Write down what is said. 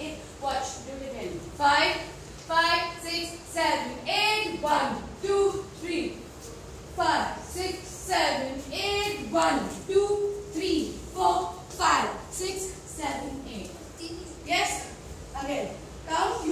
eight. Watch, do it again. Five, five, six, seven, eight. One, two, three, five, six, seven, eight. One, two, three, four, five, six, seven, eight. Yes? Again. Count